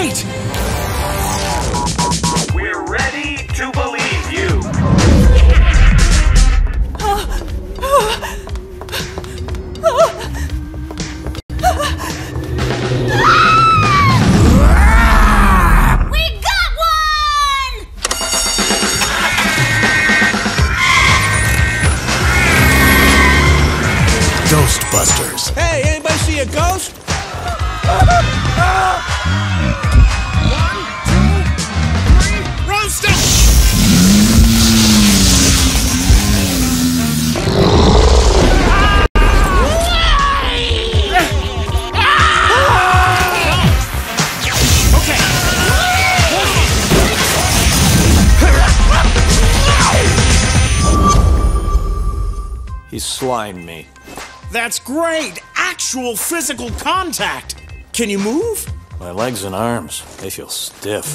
great! We're ready to believe you. We got one! Ghostbusters. Hey, anybody see a ghost? He slimed me. That's great! Actual physical contact! Can you move? My legs and arms, they feel stiff.